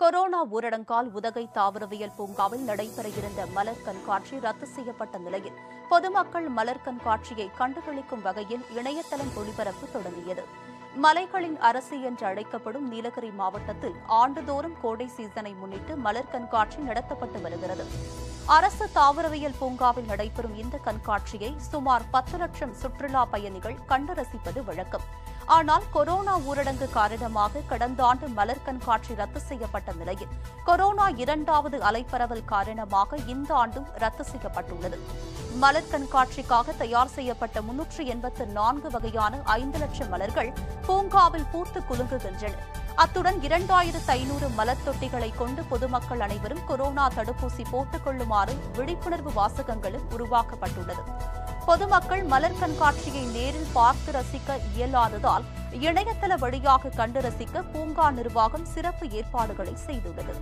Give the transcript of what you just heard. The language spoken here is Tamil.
கொரோனா ஊரடங்கால் உதகை தாவரவியல் பூங்காவில் நடைபெற இருந்த மலர் கண்காட்சி ரத்து செய்யப்பட்ட நிலையில் பொதுமக்கள் மலர் கண்காட்சியை கண்டுகளிக்கும் வகையில் இணையதளம் ஒளிபரப்பு தொடங்கியது. மலைகளின் அரசு என்று அழைக்கப்படும் நீலகிரி மாவட்டத்தில் ஆண்டுதோறும் கோடை சீசனை முன்னிட்டு மலர் கண்காட்சி நடத்தப்பட்டு வருகிறது. அரசு தாவரவியல் பூங்காவில் நடைபெறும் இந்த கண்காட்சியை சுமார் பத்து லட்சம் சுற்றுலா பயணிகள் கண்டு ரசிப்பது வழக்கம். ஆனால் கொரோனா ஊரடங்கு காரணமாக கடந்த ஆண்டு மலர் கண்காட்சி ரத்து செய்யப்பட்ட நிலையில் கொரோனா இரண்டாவது அலைப்பரவல் காரணமாக இந்த ஆண்டும் ரத்து செய்யப்பட்டுள்ளது. மலர் கண்காட்சிக்காக தயார் செய்யப்பட்ட முன்னூற்று எண்பத்து நான்கு வகையான ஐந்து லட்சம் மலர்கள் பூங்காவில் பூத்து குலுங்குகின்றன. அத்துடன் இரண்டாயிரத்து ஐநூறு மலர் தொட்டிகளை கொண்டு பொதுமக்கள் அனைவரும் கொரோனா தடுப்பூசி போட்டுக் கொள்ளுமாறு விழிப்புணர்வு வாசகங்களும் உருவாக்கப்பட்டுள்ளது. பொதுமக்கள் மலர் கண்காட்சியை நேரில் பார்த்து ரசிக்க இயலாததால் இணையதள வழியாக கண்டு ரசிக்க பூங்கா நிர்வாகம் சிறப்பு ஏற்பாடுகளை செய்துள்ளது.